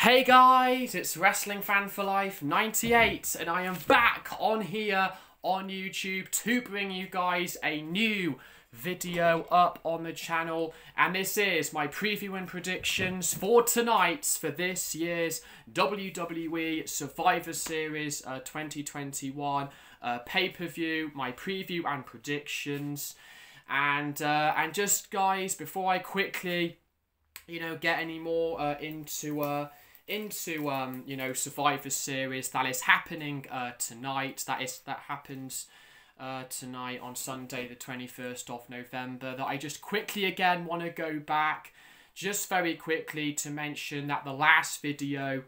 Hey guys, it's Wrestling Fan for Life 98 and I am back on here on YouTube to bring you guys a new video up on the channel. And this is my preview and predictions for tonight for this year's WWE Survivor Series uh, 2021 uh, pay-per-view, my preview and predictions. And uh, and just guys before I quickly you know get any more uh, into uh, into um, you know Survivor Series that is happening uh, tonight. That is that happens uh, tonight on Sunday, the twenty first of November. That I just quickly again want to go back, just very quickly to mention that the last video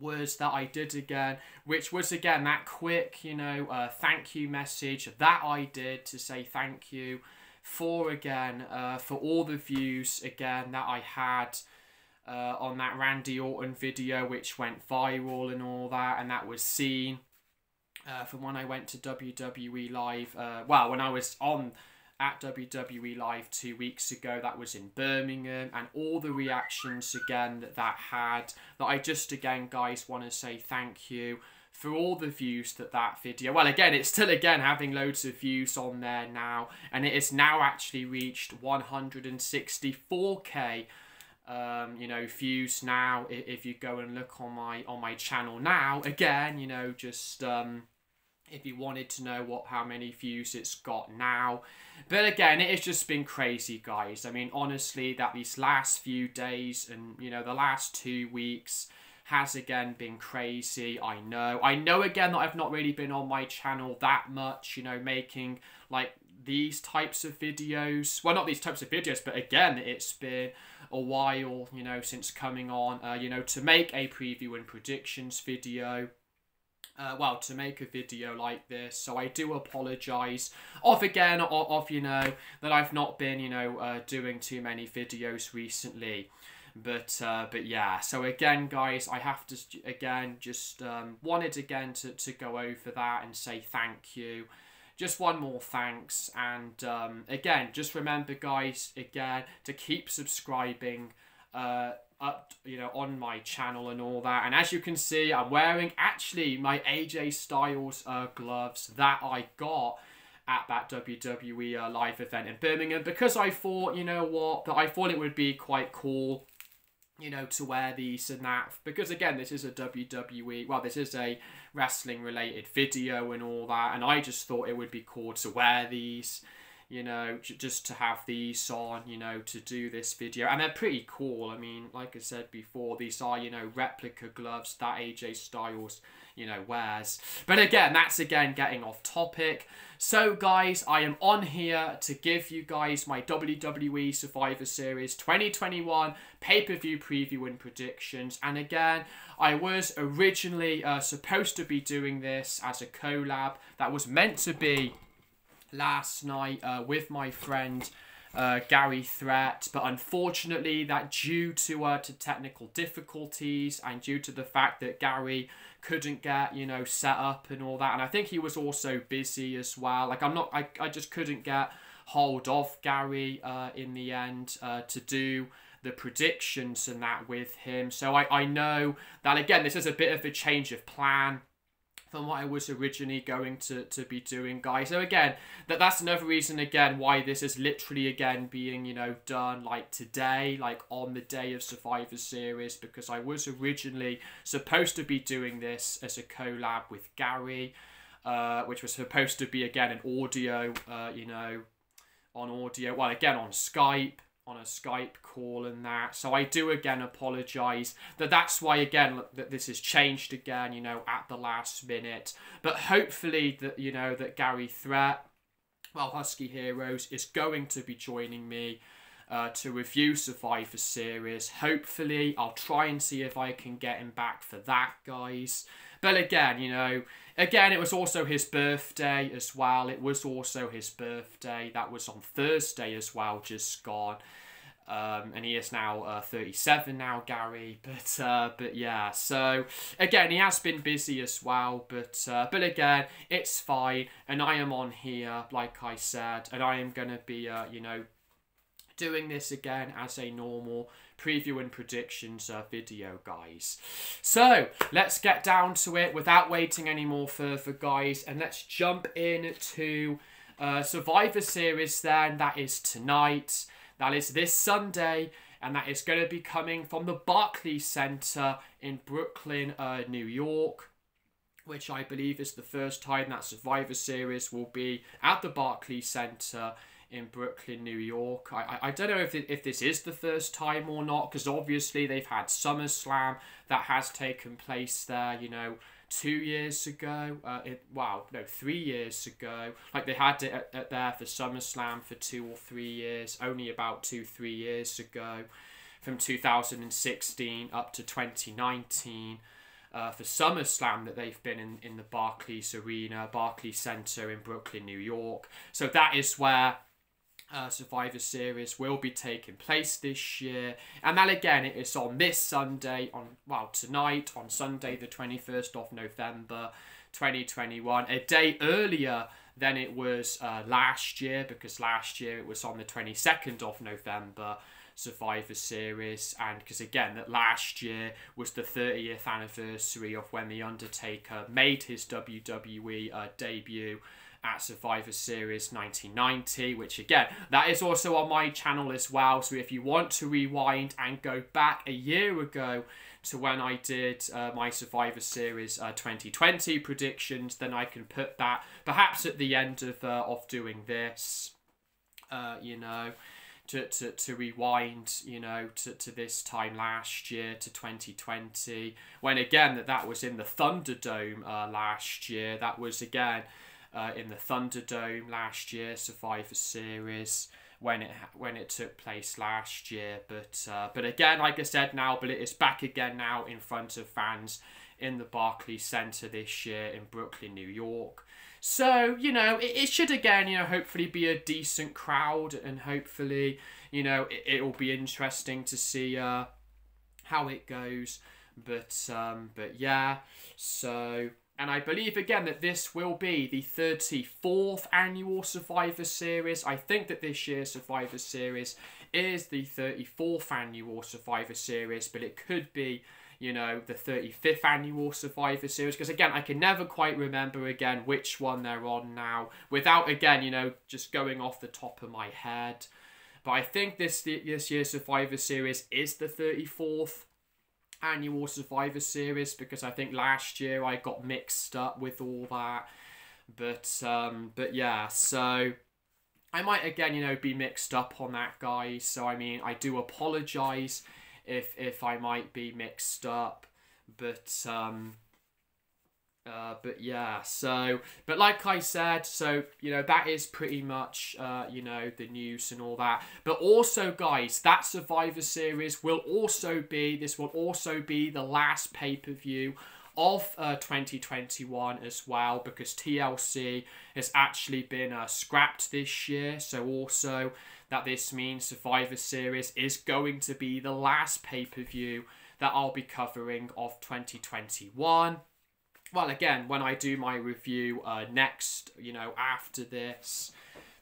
was that I did again, which was again that quick, you know, uh, thank you message that I did to say thank you for again uh, for all the views again that I had uh, on that Randy Orton video, which went viral and all that, and that was seen uh, from when I went to WWE Live. Uh, well, when I was on at WWE Live two weeks ago, that was in Birmingham, and all the reactions again that that had. That I just again, guys, want to say thank you for all the views that that video well again it's still again having loads of views on there now and it has now actually reached 164k um, you know views now if you go and look on my on my channel now again you know just um, if you wanted to know what how many views it's got now. But again it has just been crazy guys. I mean honestly that these last few days and you know the last two weeks has again been crazy i know. I know again that i've not really been on my channel that much you know making like these types of videos well not these types of videos but again it's been a while, you know, since coming on, uh, you know, to make a preview and predictions video. Uh, well, to make a video like this, so I do apologise off again, of, of, you know, that I've not been, you know, uh, doing too many videos recently. But, uh, but yeah, so again, guys, I have to, again, just um, wanted again to, to go over that and say thank you just one more thanks. And um, again, just remember, guys, again, to keep subscribing uh, up, you know, on my channel and all that. And as you can see, I'm wearing actually my AJ Styles uh, gloves that I got at that WWE uh, live event in Birmingham because I thought, you know what, that I thought it would be quite cool you know, to wear these and that. Because again, this is a WWE, well, this is a wrestling related video and all that. And I just thought it would be cool to wear these, you know, just to have these on, you know, to do this video. And they're pretty cool. I mean, like I said before, these are, you know, replica gloves that AJ Styles you know, wears. But again, that's again getting off topic. So guys, I am on here to give you guys my WWE Survivor Series 2021 pay-per-view preview and predictions. And again, I was originally uh, supposed to be doing this as a collab that was meant to be last night uh, with my friend uh, Gary Threat, but unfortunately, that due to uh, to technical difficulties and due to the fact that Gary couldn't get you know set up and all that, and I think he was also busy as well. Like I'm not, I, I just couldn't get hold of Gary uh, in the end uh, to do the predictions and that with him. So I, I know that again, this is a bit of a change of plan from what I was originally going to, to be doing, guys. So again, that that's another reason again why this is literally again being, you know, done like today, like on the day of Survivor Series, because I was originally supposed to be doing this as a collab with Gary, uh, which was supposed to be again an audio, uh, you know, on audio, well again on Skype on a Skype call and that. So I do again apologise that that's why again that this has changed again, you know, at the last minute. But hopefully that you know that Gary Threat, well Husky Heroes is going to be joining me. Uh, to review Survivor Series. Hopefully, I'll try and see if I can get him back for that, guys. But again, you know, again, it was also his birthday as well. It was also his birthday. That was on Thursday as well, just gone. Um, and he is now uh, 37 now, Gary. But uh, but yeah, so again, he has been busy as well. But uh, but again, it's fine. And I am on here, like I said, and I am gonna be uh, you know doing this again as a normal preview and predictions uh, video, guys. So let's get down to it without waiting any more further, guys, and let's jump into uh, Survivor Series. Then that is tonight. That is this Sunday, and that is going to be coming from the Barclays Center in Brooklyn, uh, New York which I believe is the first time that Survivor Series will be at the Barclays Center in Brooklyn, New York. I, I, I don't know if, it, if this is the first time or not, because obviously they've had SummerSlam that has taken place there, you know, two years ago. Uh, it, wow, no, three years ago. Like they had it at, at there for SummerSlam for two or three years, only about two, three years ago, from 2016 up to 2019 uh, for SummerSlam that they've been in, in the Barclays Arena, Barclays Center in Brooklyn, New York. So that is where uh, Survivor Series will be taking place this year. And then again, it is on this Sunday, on well, tonight, on Sunday, the 21st of November 2021, a day earlier than it was uh, last year, because last year it was on the 22nd of November. Survivor Series, and because again, that last year was the 30th anniversary of when The Undertaker made his WWE uh, debut at Survivor Series 1990, which again, that is also on my channel as well. So if you want to rewind and go back a year ago to when I did uh, my Survivor Series uh, 2020 predictions, then I can put that perhaps at the end of, uh, of doing this, uh, you know to, to, to rewind, you know, to, to this time last year to 2020, when again that that was in the Thunderdome uh, last year. That was again uh, in the Thunderdome last year, Survivor Series when it when it took place last year. But uh, but again, like I said now, but it is back again now in front of fans in the Barclays Center this year in Brooklyn, New York. So, you know, it, it should again, you know, hopefully be a decent crowd and hopefully, you know, it, will be interesting to see uh, how it goes. But, um, but yeah, so and I believe again that this will be the 34th annual Survivor Series. I think that this year's Survivor Series is the 34th annual Survivor Series, but it could be you know, the 35th annual Survivor Series. Because again, I can never quite remember again which one they're on now without, again, you know, just going off the top of my head. But I think this this year's Survivor Series is the 34th annual Survivor Series because I think last year I got mixed up with all that. But um, but yeah, so I might again, you know, be mixed up on that, guys. So I mean, I do apologize if if I might be mixed up, but um, uh, but yeah, so but like I said, so you know that is pretty much uh, you know the news and all that. But also, guys, that Survivor Series will also be this will also be the last pay per view of uh, 2021 as well because TLC has actually been uh, scrapped this year. So also that this means Survivor Series is going to be the last pay per view that I'll be covering of 2021. Well, again, when I do my review uh, next, you know, after this,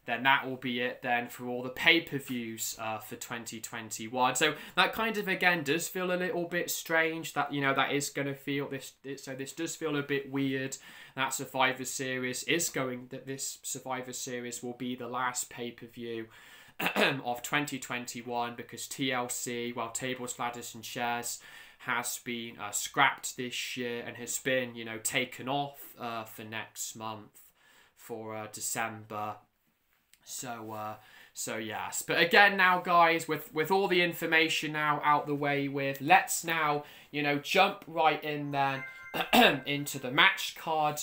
then that will be it then for all the pay-per-views uh, for 2021 so that kind of again does feel a little bit strange that you know that is going to feel this so this does feel a bit weird that survivor series is going that this survivor series will be the last pay-per-view of 2021 because TLC, well, tables, ladders, and chairs has been uh, scrapped this year and has been, you know, taken off uh, for next month for uh, December. So, uh, so yes. But again, now, guys, with with all the information now out the way, with let's now, you know, jump right in then into the match card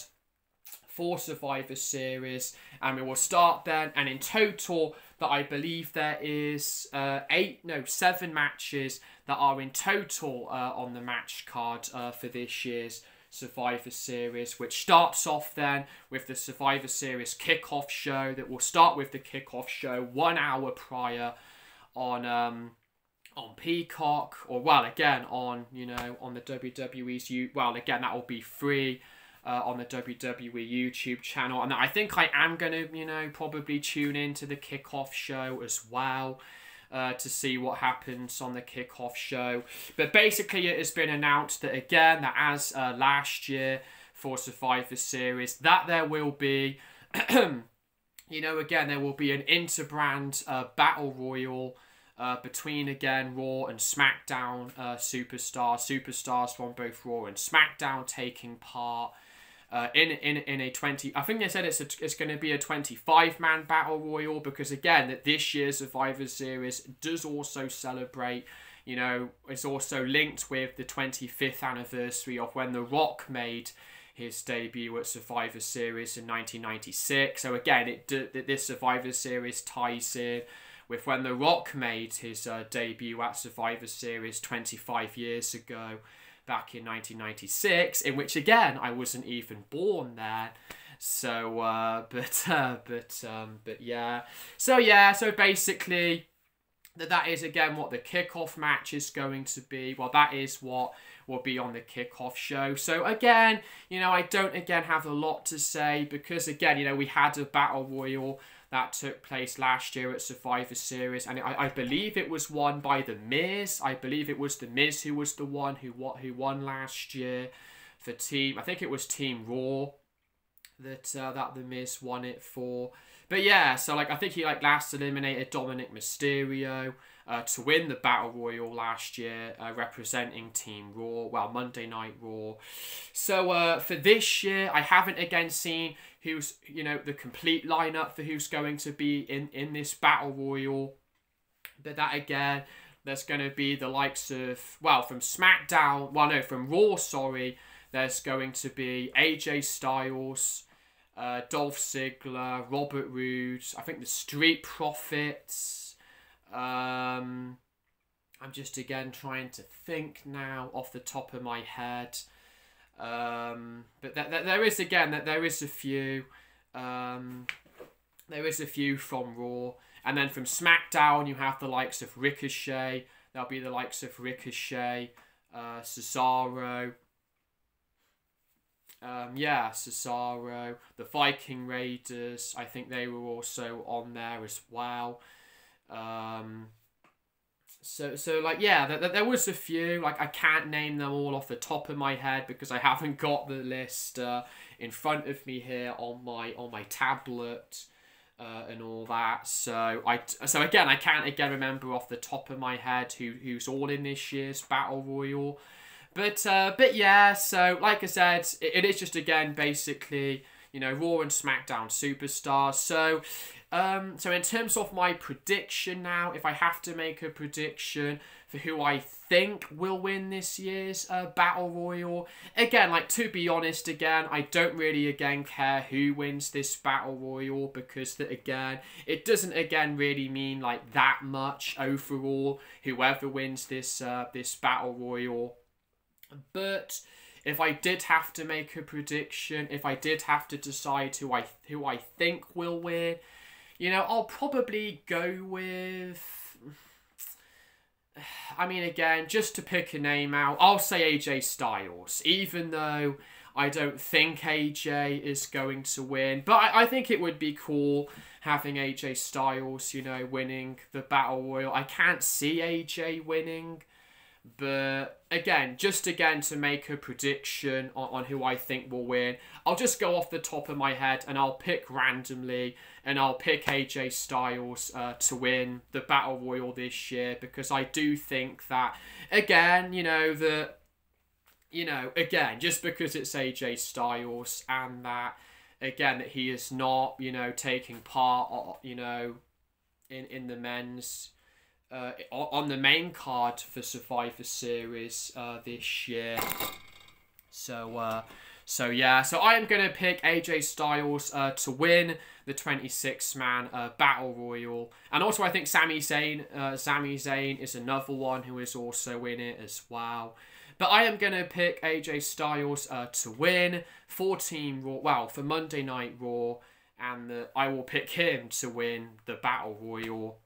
for Survivor Series, and we will start then. And in total, that I believe there is uh, eight, no, seven matches that are in total uh, on the match card uh, for this year's Survivor Series, which starts off then with the Survivor Series kickoff show. That will start with the kickoff show one hour prior on um, on Peacock, or well, again on you know on the WWE's you well again that will be free uh, on the WWE YouTube channel. And I think I am going to, you know, probably tune into the kickoff show as well. uh, to see what happens on the kickoff show. But basically, it has been announced that again, that as uh, last year for Survivor Series, that there will be, you know, again, there will be an interbrand uh, battle royal. Uh, between again Raw and SmackDown uh, superstars, superstars from both Raw and SmackDown taking part uh, in in in a twenty. I think they said it's a, it's going to be a twenty five man battle royal because again that this year's Survivor Series does also celebrate. You know, it's also linked with the twenty fifth anniversary of when The Rock made his debut at Survivor Series in 1996. So again, it this Survivor Series ties in with when The Rock made his uh, debut at Survivor Series 25 years ago back in 1996, in which again I wasn't even born then. So, uh, but uh, but um, but yeah. So yeah. So basically, that that is again what the kickoff match is going to be. Well, that is what will be on the kickoff show. So again, you know, I don't again have a lot to say because again, you know, we had a battle royal that took place last year at Survivor Series, and I, I believe it was won by The Miz. I believe it was The Miz who was the one who what who won last year for Team. I think it was Team Raw that uh, that The Miz won it for. But yeah, so like I think he like last eliminated Dominik Mysterio uh, to win the Battle Royal last year, uh, representing Team Raw. Well, Monday Night Raw. So uh, for this year, I haven't again seen who's you know the complete lineup for who's going to be in in this battle royal. But that again, there's going to be the likes of well from SmackDown. Well, no, from Raw. Sorry, there's going to be AJ Styles. Uh, Dolph Ziggler, Robert Roode, I think the Street Profits. Um, I'm just again trying to think now off the top of my head. Um, but th- th- there is again that there is a few. Um, there is a few from Raw, and then from SmackDown you have the likes of Ricochet. There'll be the likes of Ricochet, uh, Cesaro. Um, yeah, Cesaro, the Viking Raiders. I think they were also on there as well. Um, so so like yeah there, there was a few like i can't name them all off the top of my head because i haven't got the list uh, in front of me here on my on my tablet uh, and all that. So i so again i can't again remember off the top of my head who who's all in this year's battle royal. But uh but yeah so like i said it, it is just again basically you know raw and smackdown superstars. So um, so in terms of my prediction now, if I have to make a prediction for who I think will win this year's uh, Battle Royal, again, like to be honest, again, I don't really again care who wins this Battle Royal because that again, it doesn't again really mean like that much overall. Whoever wins this uh, this Battle Royal, but if I did have to make a prediction, if I did have to decide who I who I think will win, you know, I'll probably go with. I mean, again, just to pick a name out, I'll say AJ Styles, even though I don't think AJ is going to win. But I, I think it would be cool having AJ Styles, you know, winning the Battle Royal. I can't see AJ winning. But again, just again to make a prediction on, on who I think will win, I'll just go off the top of my head and I'll pick randomly and I'll pick AJ Styles uh, to win the Battle Royal this year because I do think that, again, you know, that, you know, again, just because it's AJ Styles and that, again, that he is not, you know, taking part, you know, in, in the men's uh, on the main card for Survivor Series uh, this year. So, uh, so yeah, so I am going to pick AJ Styles uh, to win the 26 man uh, Battle Royal. And also, I think Sami Zayn, uh, Sami Zayn is another one who is also in it as well. But I am going to pick AJ Styles uh, to win for Team Raw, well, for Monday Night Raw. And the, I will pick him to win the Battle Royal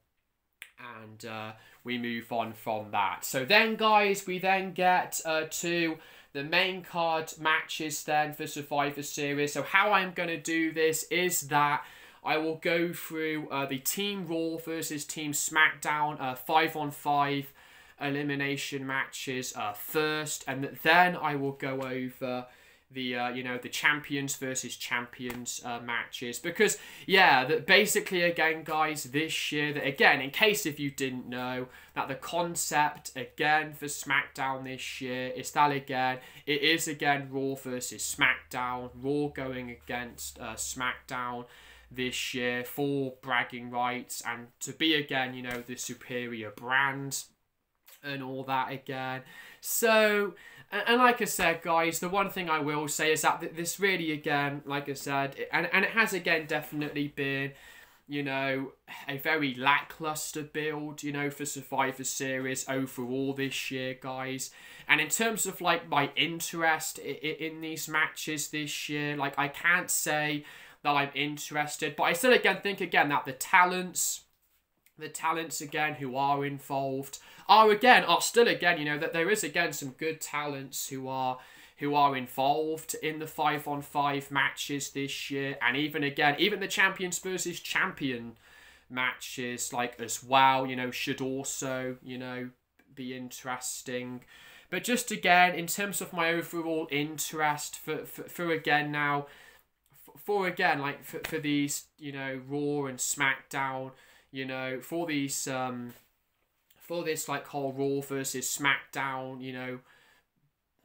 and uh, we move on from that. So then, guys, we then get uh, to the main card matches then for Survivor Series. So how I'm going to do this is that I will go through uh, the Team Raw versus Team SmackDown uh, five on five elimination matches uh, first, and then I will go over the uh, you know the champions versus champions uh, matches. Because yeah that basically again guys this year that again in case if you didn't know that the concept again for smackdown this year is that again it is again raw versus smackdown. Raw going against uh, smackdown this year for bragging rights and to be again you know the superior brand and all that again. So and, and, like I said, guys, the one thing I will say is that this really, again, like I said, and, and it has, again, definitely been, you know, a very lackluster build, you know, for Survivor Series overall this year, guys. And in terms of, like, my interest in, in these matches this year, like, I can't say that I'm interested, but I still, again, think, again, that the talents, the talents, again, who are involved are again are still again you know that there is again some good talents who are who are involved in the five on five matches this year. And even again even the champions versus champion matches like as well you know should also you know be interesting. But just again in terms of my overall interest for for, for again now for again like for, for these you know raw and smackdown you know for these um for this like whole Raw versus SmackDown, you know,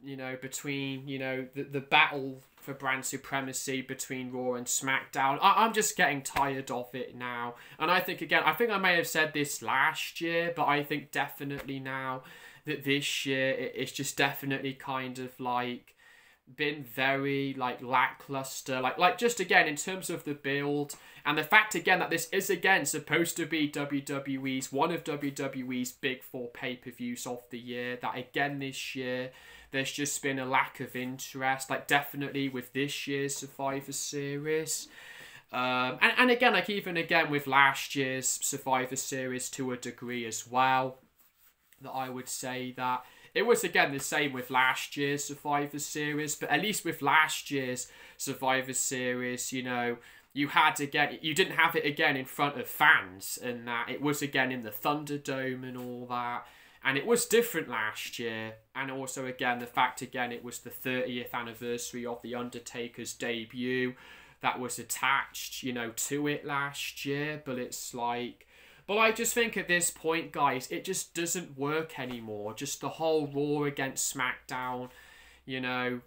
you know between you know the the battle for brand supremacy between Raw and SmackDown. I, I'm just getting tired of it now, and I think again, I think I may have said this last year, but I think definitely now that this year it, it's just definitely kind of like been very like lackluster. Like like just again in terms of the build and the fact again that this is again supposed to be WWE's one of WWE's big four pay-per-views of the year that again this year there's just been a lack of interest. Like definitely with this year's Survivor Series. Um, and, and again like even again with last year's Survivor Series to a degree as well that I would say that it was again the same with last year's Survivor Series, but at least with last year's Survivor Series, you know, you had again, you didn't have it again in front of fans, and that it was again in the Thunderdome and all that. And it was different last year, and also again the fact again it was the 30th anniversary of the Undertaker's debut that was attached, you know, to it last year. But it's like but I just think at this point, guys, it just doesn't work anymore. Just the whole Raw against SmackDown, you know,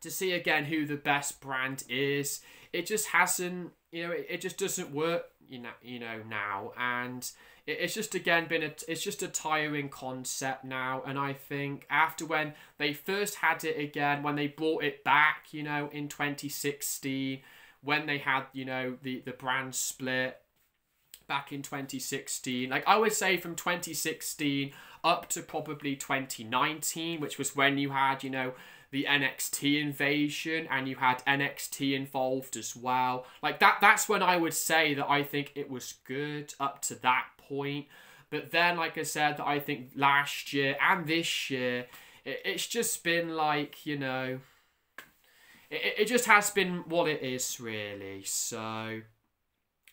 to see again who the best brand is. It just hasn't, you know, it, it just doesn't work, you know, you know now, and it, it's just again been a, it's just a tiring concept now. And I think after when they first had it again, when they brought it back, you know, in 2016, when they had, you know, the the brand split back in 2016. Like I would say from 2016 up to probably 2019, which was when you had, you know, the NXT invasion and you had NXT involved as well. Like that that's when I would say that I think it was good up to that point. But then like I said that I think last year and this year it, it's just been like, you know, it, it just has been what it is really. So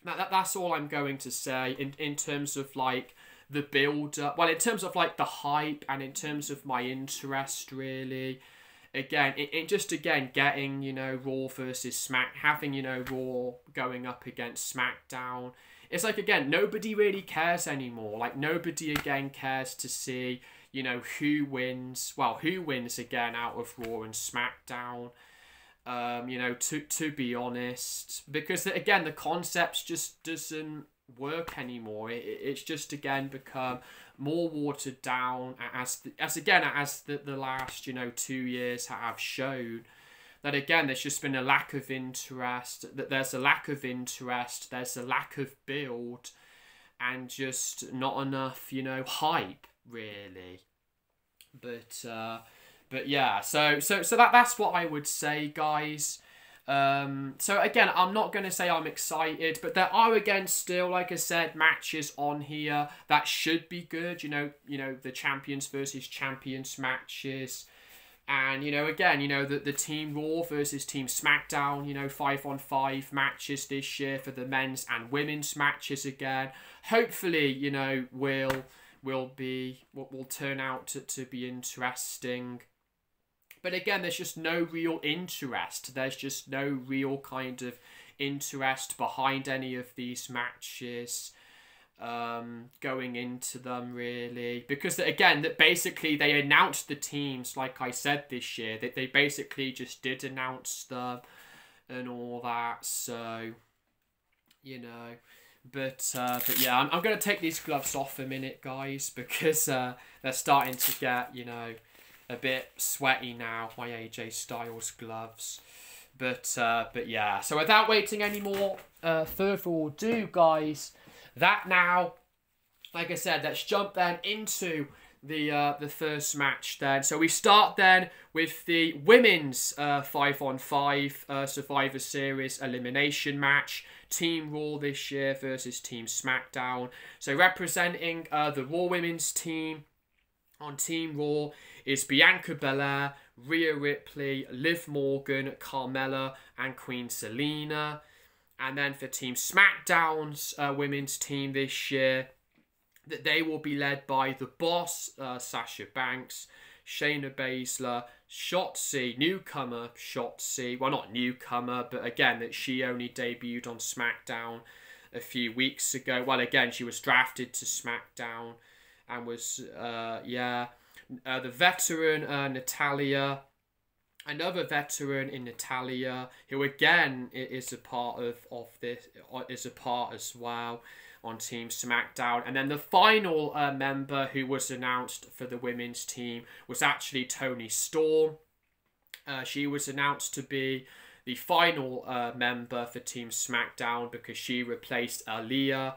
that, that that's all I'm going to say in in terms of like the build up. Well, in terms of like the hype and in terms of my interest, really. Again, it, it just again getting you know Raw versus Smack, having you know Raw going up against SmackDown. It's like again nobody really cares anymore. Like nobody again cares to see you know who wins. Well, who wins again out of Raw and SmackDown um, you know, to to be honest, because again, the concept just doesn't work anymore. It, it's just again become more watered down as the, as again as the, the last you know two years have shown that again there's just been a lack of interest that there's a lack of interest there's a lack of build and just not enough you know hype really but uh but yeah, so so so that that's what I would say, guys. Um, so again, I'm not going to say I'm excited, but there are again still, like I said, matches on here that should be good. You know, you know the champions versus champions matches. And, you know, again, you know, the, the Team Raw versus Team SmackDown, you know, five on five matches this year for the men's and women's matches again. Hopefully, you know, will will be what will turn out to, to be interesting. But again, there's just no real interest. There's just no real kind of interest behind any of these matches um, going into them really. Because again that basically they announced the teams like I said this year. That they basically just did announce them and all that so you know. But uh, but yeah I'm, I'm gonna take these gloves off a minute guys because uh, they're starting to get you know a bit sweaty now my AJ Styles gloves but uh, but yeah so without waiting any more uh, further ado guys that now, like I said, let's jump then into the uh, the first match then. So we start then with the women's uh, five on five uh, Survivor Series elimination match. Team Raw this year versus Team SmackDown. So representing uh, the Raw women's team on Team Raw is Bianca Belair, Rhea Ripley, Liv Morgan, Carmella, and Queen Zelina. And then for Team SmackDown's uh, women's team this year, that they will be led by the boss, uh, Sasha Banks, Shayna Baszler, Shotzi, newcomer Shotzi. Well, not newcomer, but again, that she only debuted on SmackDown a few weeks ago. Well, again, she was drafted to SmackDown and was, uh, yeah. Uh, the veteran uh, Natalya another veteran in Natalya, who again is a part of, of this, uh, is a part as well on Team SmackDown. And then the final uh, member who was announced for the women's team was actually Toni Storm. Uh, she was announced to be the final uh, member for Team SmackDown because she replaced Aliyah.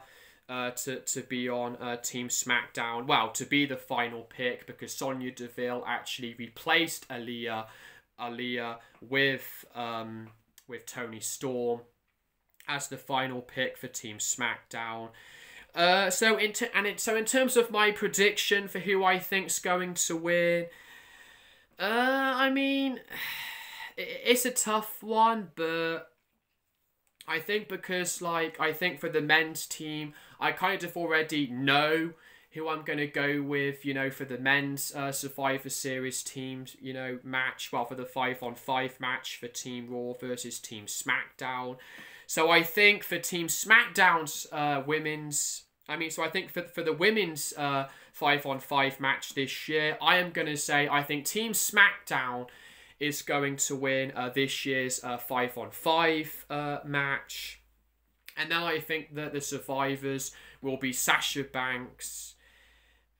Uh, to, to be on uh, Team SmackDown. Well, to be the final pick because Sonya Deville actually replaced Aliyah Aliyah with um, with Toni Storm as the final pick for Team SmackDown. Uh, so in and it, so in terms of my prediction for who I think's going to win, uh, I mean, it's a tough one, but I think because like I think for the men's team, I kind of already know who I'm going to go with, you know, for the men's uh, Survivor Series teams, you know, match, well, for the 5 on 5 match for Team Raw versus Team SmackDown. So I think for Team SmackDown's uh, women's, I mean, so I think for, for the women's uh, 5 on 5 match this year, I am going to say I think Team SmackDown is going to win uh, this year's uh, 5 on 5 uh, match. And then I think that the survivors will be Sasha Banks,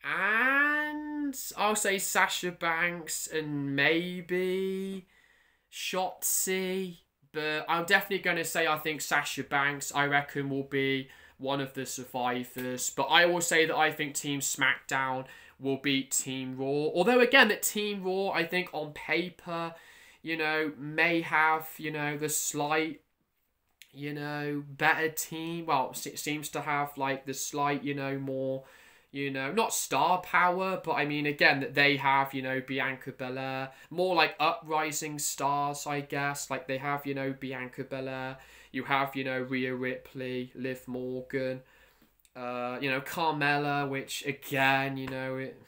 and I'll say Sasha Banks and maybe Shotzi. But I'm definitely going to say I think Sasha Banks, I reckon, will be one of the survivors. But I will say that I think Team SmackDown will beat Team Raw. Although, again, that Team Raw, I think on paper, you know, may have, you know, the slight, you know, better team. Well, it seems to have, like, the slight, you know, more you know, not star power, but I mean, again, that they have, you know, Bianca Belair, more like uprising stars, I guess. Like they have, you know, Bianca Belair, you have, you know, Rhea Ripley, Liv Morgan, uh, you know, Carmella, which again, you know, it,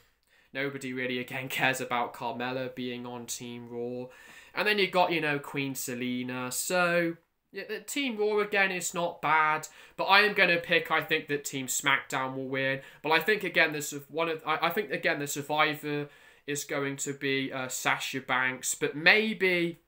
nobody really again cares about Carmella being on Team Raw. And then you got, you know, Queen Zelina. So, yeah, the Team Raw again is not bad, but I am going to pick. I think that Team SmackDown will win, but I think again this one of I, I think again the Survivor is going to be uh, Sasha Banks, but maybe,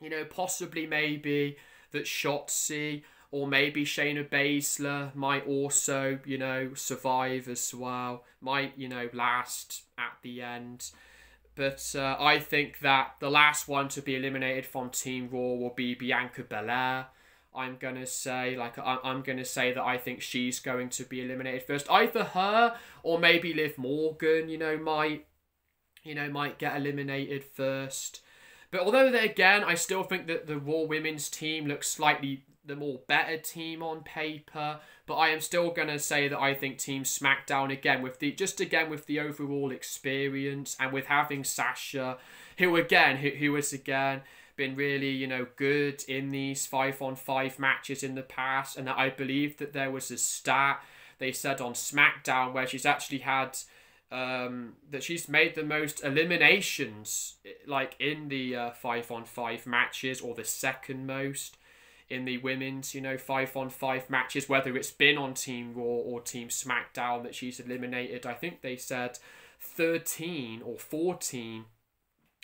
you know, possibly maybe that Shotzi or maybe Shayna Baszler might also you know survive as well. Might you know last at the end. But uh, I think that the last one to be eliminated from Team Raw will be Bianca Belair. I'm gonna say like I'm gonna say that I think she's going to be eliminated first. Either her or maybe Liv Morgan. You know might you know might get eliminated first. But although again, I still think that the Raw women's team looks slightly the more better team on paper. But I am still gonna say that I think Team SmackDown again with the just again with the overall experience and with having Sasha, who again who who has again been really you know good in these five on five matches in the past, and that I believe that there was a stat they said on SmackDown where she's actually had um, that she's made the most eliminations like in the uh, five on five matches or the second most in the women's you know five on five matches whether it's been on team raw or team smackdown that she's eliminated. I think they said 13 or 14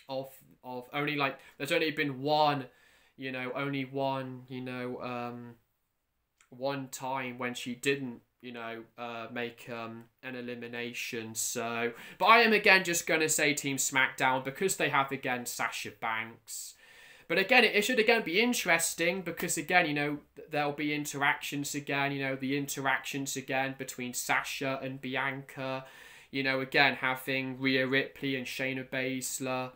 of of only like there's only been one you know only one you know um one time when she didn't you know, uh, make um, an elimination. So, but I am again just going to say Team SmackDown because they have again Sasha Banks. But again, it, it should again be interesting because again, you know, there'll be interactions again. You know, the interactions again between Sasha and Bianca. You know, again having Rhea Ripley and Shayna Baszler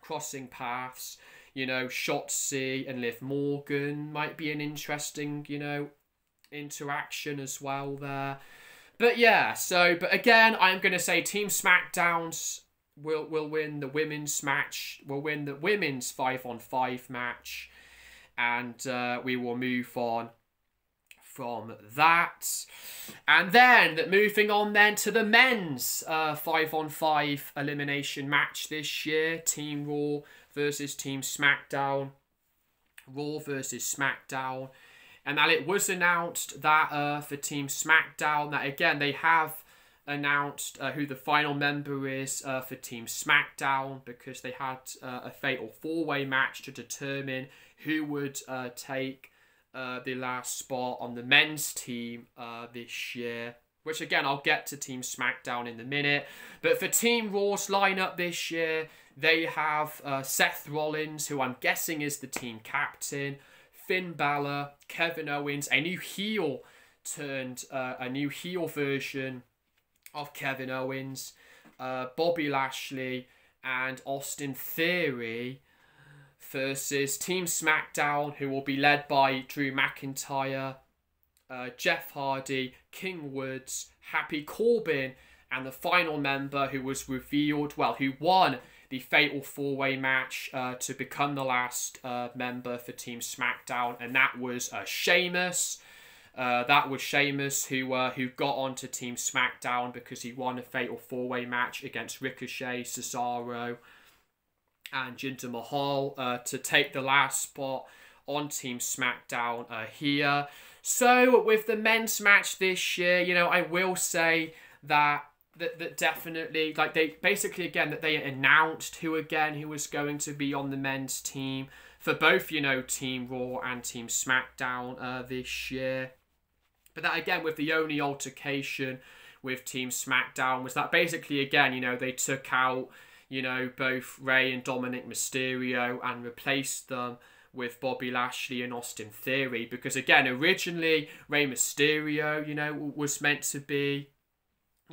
crossing paths. You know, Shotzi and Liv Morgan might be an interesting, you know, interaction as well there. But yeah, so but again, I'm gonna say Team SmackDowns will will win the women's match. Will win the women's five on five match, and uh, we will move on from that. And then moving on then to the men's uh, five on five elimination match this year: Team Raw versus Team SmackDown. Raw versus SmackDown and that it was announced that uh, for Team SmackDown, that again they have announced uh, who the final member is uh, for Team SmackDown because they had uh, a fatal four way match to determine who would uh, take uh, the last spot on the men's team uh, this year. Which again, I'll get to Team SmackDown in a minute. But for Team Raw's lineup this year, they have Seth Rollins, who I'm guessing is the team captain. Finn Balor, Kevin Owens, a new heel turned uh, a new heel version of Kevin Owens, uh, Bobby Lashley, and Austin Theory versus Team SmackDown, who will be led by Drew McIntyre, uh, Jeff Hardy, King Woods, Happy Corbin, and the final member who was revealed, well, who won the fatal four way match uh, to become the last uh, member for Team SmackDown, and that was uh, Sheamus. Uh, that was Sheamus who uh, who got onto Team SmackDown because he won a fatal four way match against Ricochet, Cesaro, and Jinder Mahal uh, to take the last spot on Team SmackDown uh, here. So with the men's match this year, you know, I will say that that, that definitely like they basically again that they announced who again who was going to be on the men's team for both you know team raw and team smackdown uh, this year. But that again with the only altercation with team smackdown was that basically again you know they took out you know both Rey and Dominik Mysterio and replaced them with Bobby Lashley and Austin Theory because again originally Rey Mysterio you know was meant to be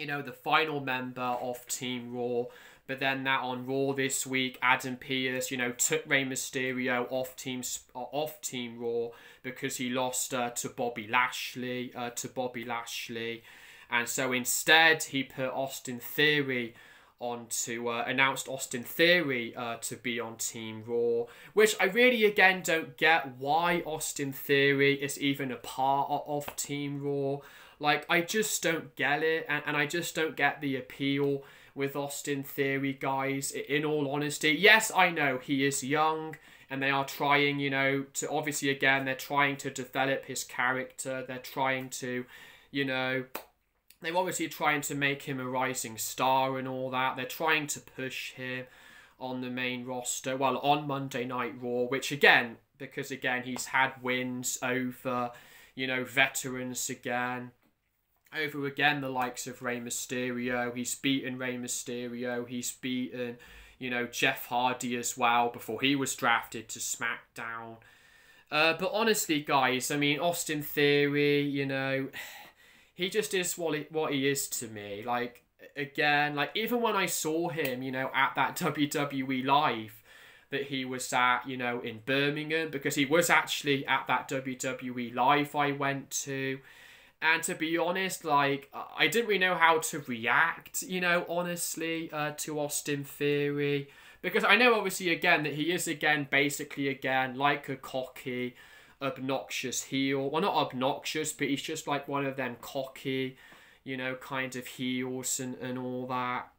you know, the final member of Team Raw. But then that on Raw this week, Adam Pearce, you know, took Rey Mysterio off Team off Team Raw because he lost uh, to Bobby Lashley, uh, to Bobby Lashley, and so instead he put Austin Theory on to uh, announced Austin Theory uh, to be on Team Raw, which I really again don't get why Austin Theory is even a part of Team Raw. Like, I just don't get it, and, and I just don't get the appeal with Austin Theory, guys. In all honesty, yes, I know he is young, and they are trying, you know, to obviously, again, they're trying to develop his character. They're trying to, you know, they're obviously trying to make him a rising star and all that. They're trying to push him on the main roster, well, on Monday Night Raw, which again, because again, he's had wins over, you know, veterans again over again the likes of Rey Mysterio. He's beaten Rey Mysterio. He's beaten, you know, Jeff Hardy as well before he was drafted to SmackDown. Uh, but honestly, guys, I mean, Austin Theory, you know, he just is what what he is to me. Like, again, like, even when I saw him, you know, at that WWE Live that he was at, you know, in Birmingham because he was actually at that WWE live I went to. And to be honest, like, I didn't really know how to react, you know, honestly, uh, to Austin Theory. Because I know, obviously, again, that he is, again, basically, again, like a cocky, obnoxious heel. Well, not obnoxious, but he's just like one of them cocky, you know, kind of heels and, and all that.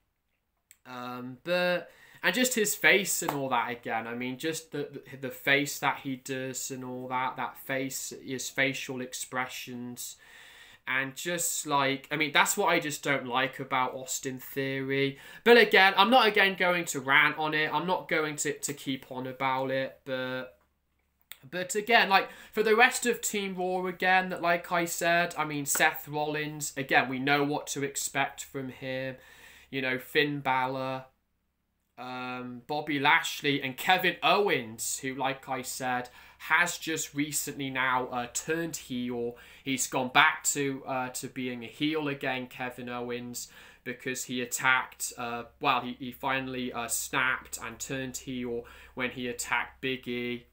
Um, but and just his face and all that again. I mean, just the, the the face that he does and all that. That face, his facial expressions, and just like I mean, that's what I just don't like about Austin Theory. But again, I'm not again going to rant on it. I'm not going to to keep on about it, but. But again, like for the rest of Team Raw, again, that like I said, I mean Seth Rollins, again, we know what to expect from him. You know, Finn Balor, um, Bobby Lashley, and Kevin Owens, who, like I said, has just recently now uh, turned heel. He's gone back to uh, to being a heel again, Kevin Owens, because he attacked. Uh, well, he he finally uh, snapped and turned heel when he attacked Big E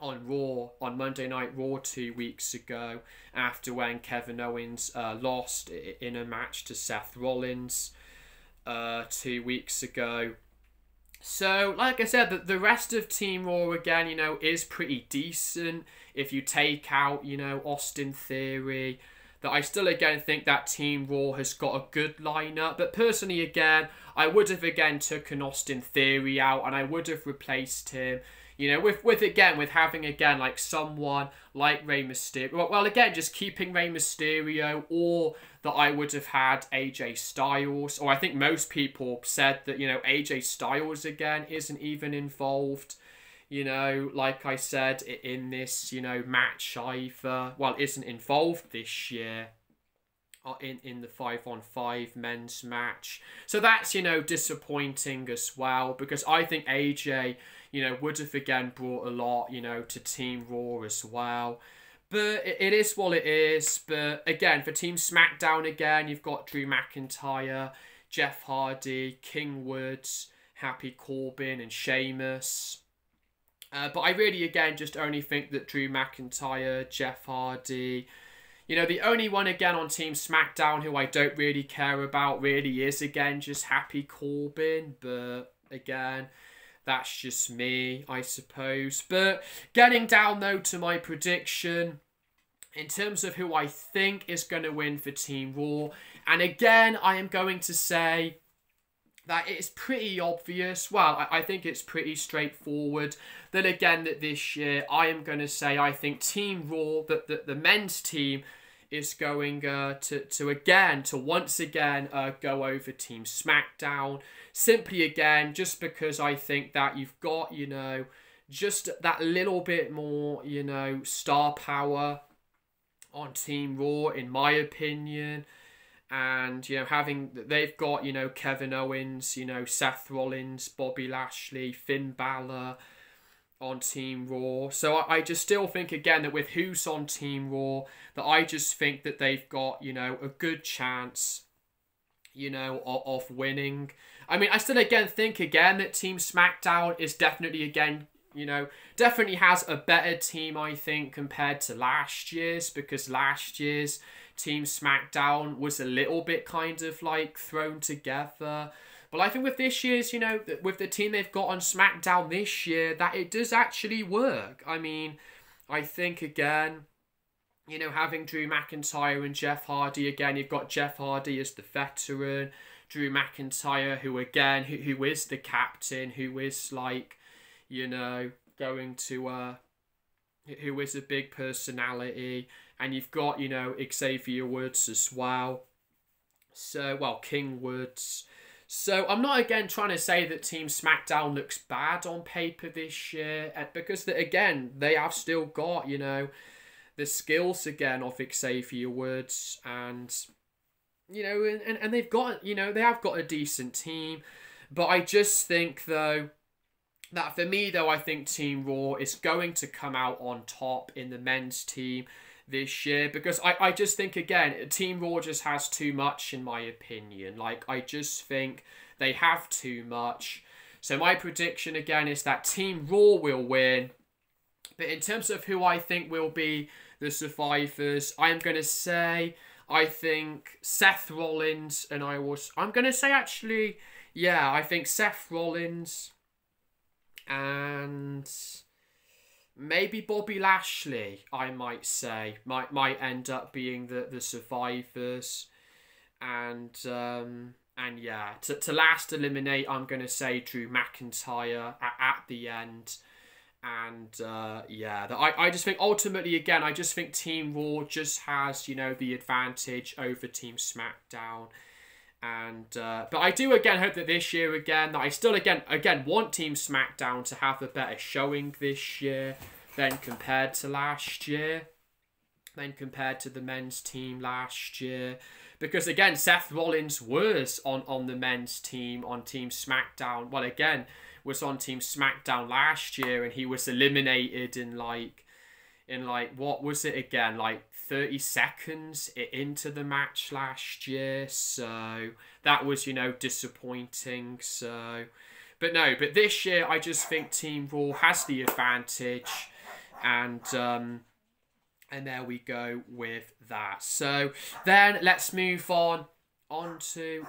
on Raw on Monday Night Raw two weeks ago after when Kevin Owens uh, lost in a match to Seth Rollins uh, two weeks ago. So, like I said, the, the rest of Team Raw again, you know, is pretty decent if you take out, you know, Austin Theory. That I still again think that Team Raw has got a good lineup, but personally, again, I would have again taken Austin Theory out and I would have replaced him you know, with with again with having again like someone like Rey Mysterio. Well, again, just keeping Rey Mysterio, or that I would have had AJ Styles, or I think most people said that you know AJ Styles again isn't even involved. You know, like I said in this, you know, match either. Well, isn't involved this year uh, in in the five on five men's match. So that's you know disappointing as well because I think AJ you know, would have again brought a lot, you know, to Team Raw as well. But it, it is what it is. But again, for Team SmackDown, again, you've got Drew McIntyre, Jeff Hardy, King Woods, Happy Corbin, and Sheamus. Uh, but I really, again, just only think that Drew McIntyre, Jeff Hardy, you know, the only one again on Team SmackDown who I don't really care about really is again just Happy Corbin. But again, that's just me, I suppose. But getting down though to my prediction in terms of who I think is going to win for Team Raw, and again, I am going to say that it's pretty obvious. Well, I, I think it's pretty straightforward. That again, that this year I am going to say I think Team Raw, that, that the men's team is going uh, to to again to once again uh, go over Team SmackDown simply again just because I think that you've got, you know, just that little bit more, you know, star power on Team Raw, in my opinion. And, you know, having, they've got, you know, Kevin Owens, you know, Seth Rollins, Bobby Lashley, Finn Balor on Team Raw. So I, I just still think, again, that with who's on Team Raw, that I just think that they've got, you know, a good chance, you know, of, of winning. I mean, I still again think again that Team SmackDown is definitely again, you know, definitely has a better team I think compared to last year's because last year's Team SmackDown was a little bit kind of like thrown together. But I think with this year's, you know, with the team they've got on SmackDown this year, that it does actually work. I mean, I think again, you know, having Drew McIntyre and Jeff Hardy again, you've got Jeff Hardy as the veteran. Drew McIntyre, who again, who, who is the captain, who is like, you know, going to, uh, who is a big personality, and you've got, you know, Xavier Woods as well. So, well, King Woods. So I'm not again trying to say that Team SmackDown looks bad on paper this year, eh, because that again they have still got you know the skills again of Xavier Woods and you know, and, and they've got, you know, they have got a decent team. But I just think, though, that for me, though, I think Team Raw is going to come out on top in the men's team this year because I, I just think, again, Team Raw just has too much, in my opinion. Like, I just think they have too much. So my prediction again is that Team Raw will win. But in terms of who I think will be the survivors, I am going to say I think Seth Rollins and I was I'm going to say actually yeah, I think Seth Rollins and maybe Bobby Lashley, I might say, might might end up being the, the survivors. And um, and yeah, to, to last eliminate, I'm gonna say Drew McIntyre at, at the end. And uh, yeah, the, I, I just think ultimately again, I just think Team Raw just has, you know, the advantage over Team SmackDown and uh, but I do again hope that this year again that I still again again want Team SmackDown to have a better showing this year than compared to last year, than compared to the men's team last year, because again Seth Rollins was on on the men's team on Team SmackDown. Well, again was on Team SmackDown last year and he was eliminated in like in like what was it again like 30 seconds into the match last year. So that was, you know, disappointing. So, but no, but this year I just think Team Raw has the advantage. And, um, and there we go with that. So then let's move on on to.